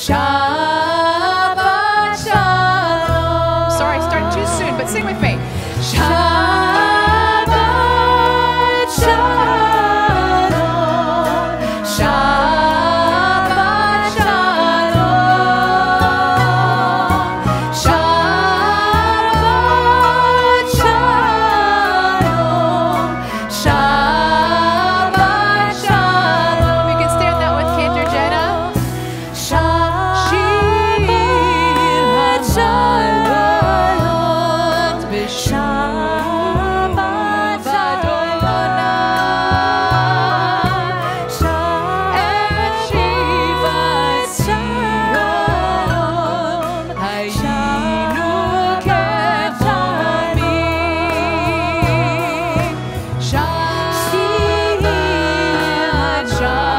Shabbat Shalom. Sorry, I started too soon, but sing with me. Shabbat sunshine.